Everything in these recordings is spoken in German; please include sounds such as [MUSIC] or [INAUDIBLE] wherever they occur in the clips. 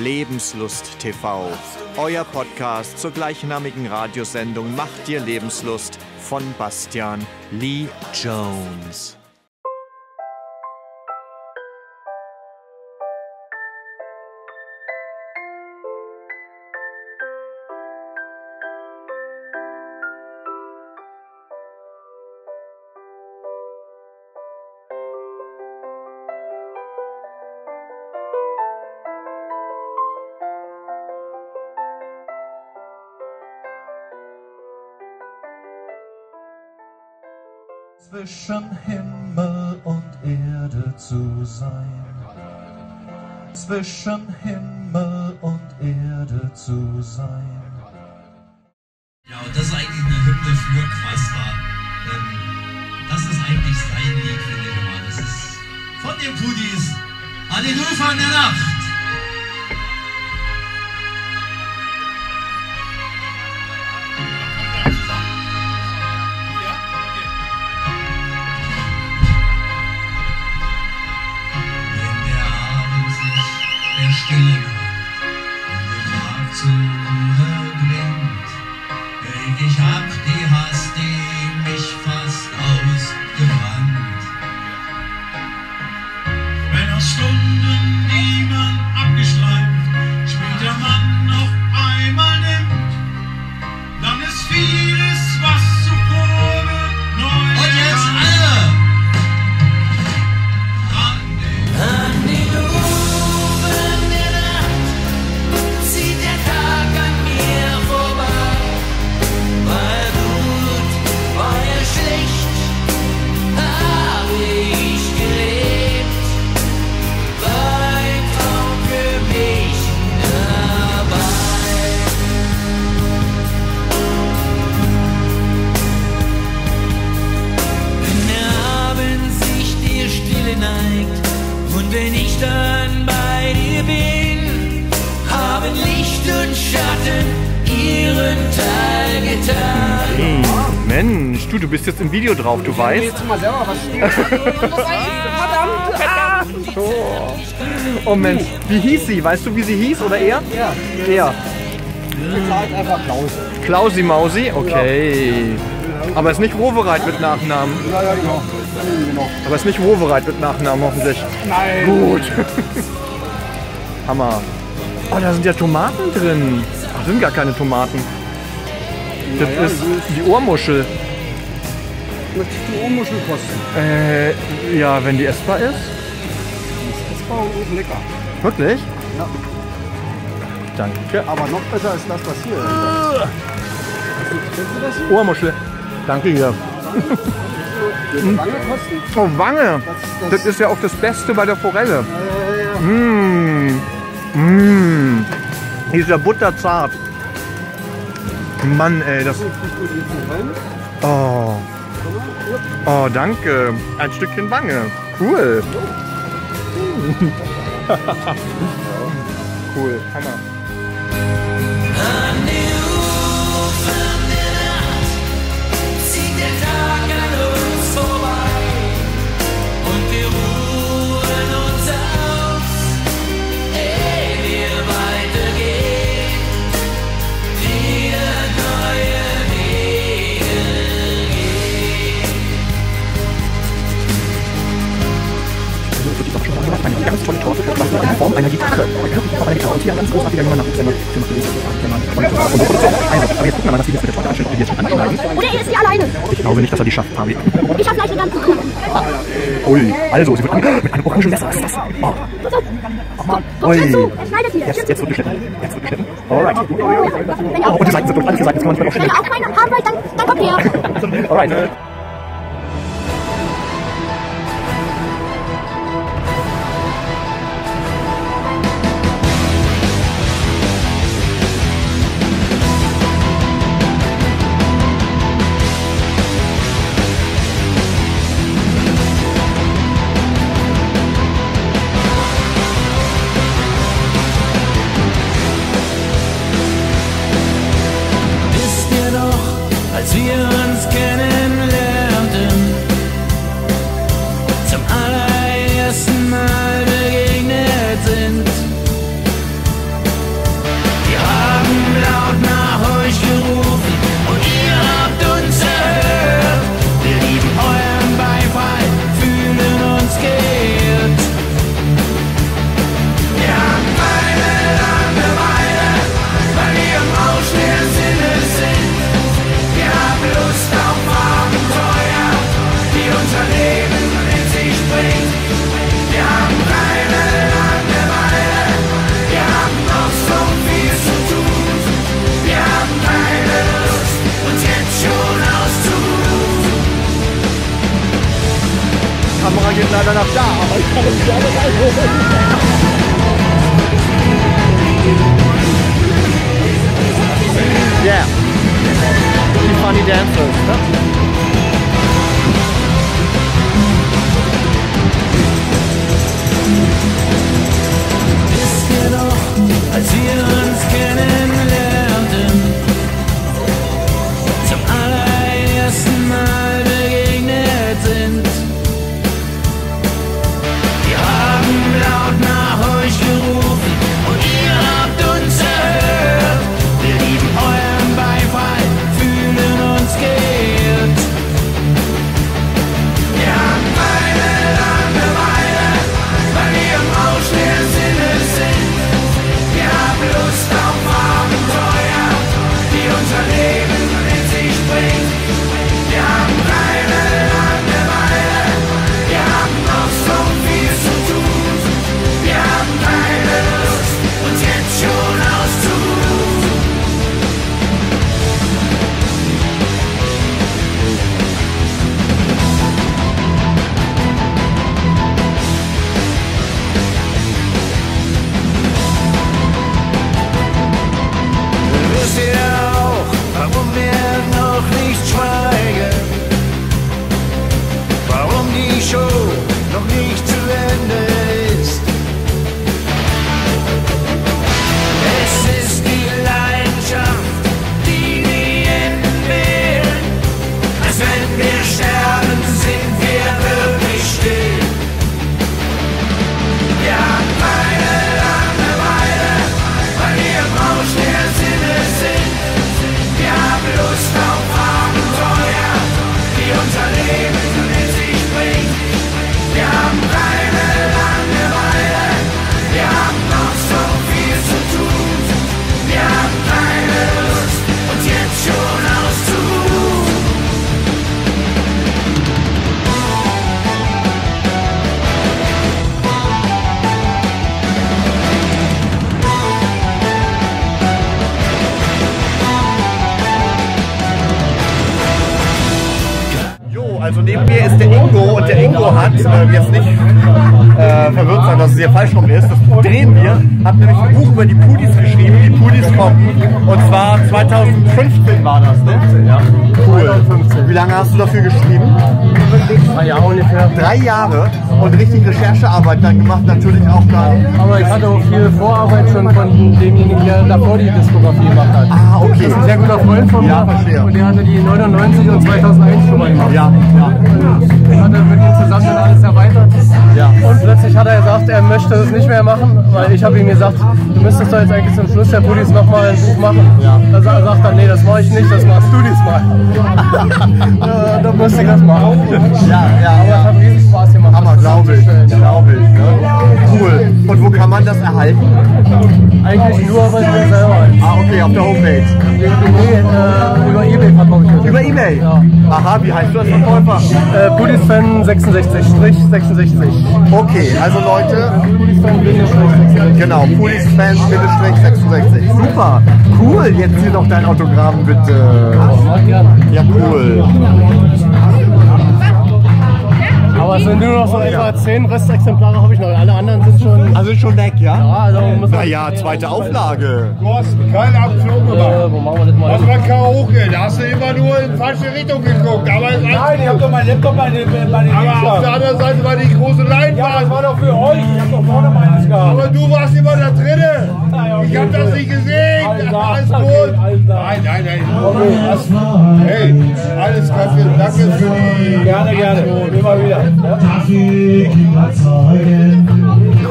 Lebenslust TV. Euer Podcast zur gleichnamigen Radiosendung Macht dir Lebenslust von Bastian Lee Jones. Zwischen Himmel und Erde zu sein. Zwischen Himmel und Erde zu sein. Ja, und das ist eigentlich eine Hymne für Quasta. Ähm, das ist eigentlich sein Lied, finde ich immer. Das ist von den Pudis an den du, du bist jetzt im Video drauf, du weißt. Jetzt mal selber was. [LAUGHS] Verdammt! Ah. Oh. oh Mensch, wie hieß sie? Weißt du, wie sie hieß oder er? Ja, Er. bezahlt einfach Klaus. Klausi Mausi? Okay. Aber ist nicht Wovereit mit Nachnamen. Ja, ja, genau. genau. Aber ist nicht Wovereit mit Nachnamen hoffentlich. Nein. Gut. [LAUGHS] Hammer. Oh, da sind ja Tomaten drin. Ach, das sind gar keine Tomaten. Das ist die Ohrmuschel. Möchtest du Ohrmuschel kosten? Äh, ja, wenn die essbar ist. Das war auch lecker. Wirklich? Ja. Danke. Aber noch besser ist das, was hier ist. Kennst du das hier? Ohrmuschel. Danke hier. [LAUGHS] Wange kosten? Oh, Wange. Das ist Das ist ja auch das Beste bei der Forelle. Ja, ja, ja. Mmh. Mmh. Die ist ja butterzart. Mann, ey, das. Die. Oh. Oh, danke. Ein Stückchen Wange. Cool. [LAUGHS] cool. Hammer. Auf Gitarre. Und hier ein ganz großartiger junger Nachwuchssänger, Tim Felix, der Mann von und so Produktion. Also, aber jetzt gucken wir mal, was die jetzt mit der Torte anstellt, ob die jetzt schon anschneiden. Oder er ist hier alleine. Ich glaube nicht, dass er die schafft, Pavi. Ich habe gleich eine ganze Kuh. Ui, also, sie wird an, mit einem orangen Messer. Was ist das? Oh. Ui. er schneidet hier. Jetzt, jetzt wird geschnitten. Jetzt wird geschnitten. Alright. Wenn ihr Oh, und die Seiten sind durch, alle vier Seiten, jetzt kann man nicht mehr wenn noch ihr auch haben wollt, dann, dann kommt schneiden. [LAUGHS] Alright. Leider noch da, aber ich kann es gerne reinholen. Yeah. Die funny dancers. Ne? Also neben mir ist der Ingo und der Ingo hat, äh, jetzt nicht äh, verwirrt sein, dass es hier falsch rum ist, das drehen wir, hat nämlich ein Buch über die Pudis geschrieben, die Pudis kommen. Und zwar 2015 war das, ne? Ja. Cool. 2015. Wie lange hast du dafür geschrieben? Drei Jahre ungefähr. Drei Jahre und richtig Recherchearbeit dann gemacht, natürlich auch da. Aber ich hatte auch viel Vorarbeit schon von demjenigen, der davor die Diskografie gemacht hat. Ah, okay. Das ist ein sehr guter Freund von mir. Ja, verstehe. Und der hatte die 99 und 2001 schon mal gemacht. Ja, ja. Ich hatte mit ihm zusammen dann alles erweitert. Ja. Und plötzlich hat er gesagt, er möchte das nicht mehr machen, weil ich habe ihm gesagt, du müsstest doch jetzt eigentlich zum Schluss der Buddies nochmal ein Buch machen. Ja. Da sa- sagt er, nee, das mache ich nicht, das machst du diesmal. ja, [LAUGHS] da musste ich das machen. Ja, ja, Aber es ja. hat riesen Spaß gemacht. Hammer, glaube ich. Glaube ich. Ne? Cool. Und wo kann man das erhalten? Eigentlich nur bei mir selber. Ah, okay, auf der Homepage. Nee, äh, über Ebay verkaufe ich das. Über Ebay? Ja. Aha, wie heißt du als Verkäufer? Äh, Buddhist-Fan 66, Strich 66. Okay, also Leute, Buddhist-Fan 66. genau, Pulisfans-66. Super, cool. Jetzt hier noch dein Autogramm, bitte. Ja, cool. Aber es sind nur noch so etwa 10 Restexemplare habe ich noch. Alle anderen sind schon. Also schon weg, ja? Ja, also muss man. Naja, zweite Auflage. Du hast keine Aktion gemacht. Äh, wo machen wir das mal? Das war Karaoke, da hast du immer nur in falsche Richtung geguckt. Aber, Nein, ich hab doch meinen Laptop bei den, bei den aber auf der anderen Seite war die große Ja, das Leinwand. war doch für euch. Ich hab doch vorne meines gehabt. Aber du warst immer da drinnen. ja, okay, Ich hab das nicht gesehen. Alles klar, gut. klar. Nein, nein, nein. Okay, Hey, alles Danke, danke für die. gerne, gerne. Immer wieder. Ja?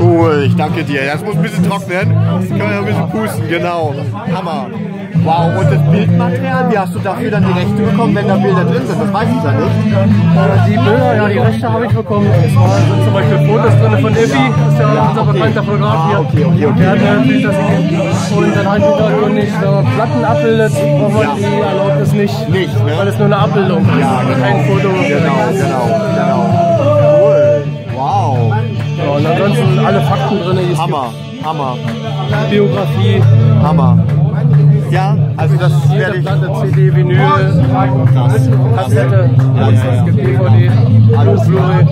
Cool, ich danke dir. Das muss ein bisschen trocknen. Können wir ein bisschen pusten, genau. Hammer. Wow, und das Bildmaterial, wie hast du dafür dann die Rechte bekommen, wenn da Bilder drin sind? Das weiß ich ja nicht. Äh, Die Bilder, ja, die Rechte habe ich bekommen. Zwar sind zum Beispiel Fotos drin von das ist ja unser okay. bekannter Fotograf Ah, hier. okay, okay, okay. Der hat natürlich das Und dann habe ich hintergründig so Platten abbildet, braucht man die Erlaubnis nicht. Nicht, ne? Weil es nur eine Abbildung ist, Ja, genau. kein Foto. Genau, genau, genau. Cool. Wow. Ja, und ansonsten alle Fakten drin, es Hammer, Hammer. Biografie. Hammer. Ja, also das werde ich. Platte, CD, Vinyl, Krass. Kassette, Ja, ja, ja. es gibt DVD, alles Blu-ray,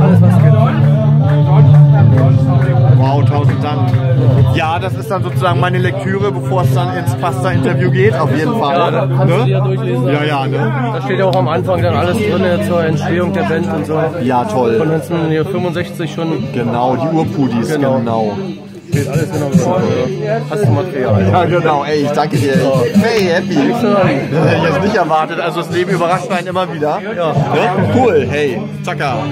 alles was gibt. Wow, tausend Dank. Ja, das ist dann sozusagen meine Lektüre, bevor es dann ins Pasta-Interview geht, auf jeden Fall. Ja, da kannst du ja ne? durchlesen. Ja, ja, ne? Da steht ja auch am Anfang dann alles drin zur Entstehung der Band und so. Ja, toll. Von 1965 schon Genau, die Urpudis, Genau. genau. Steht alles genau drin. Hast du Material. Ja, genau, ey, ich danke dir. Hey, happy. Hätte ich jetzt nicht erwartet. Also das Leben überrascht einen immer wieder. Ja. Ne? Cool, hey, Zacker.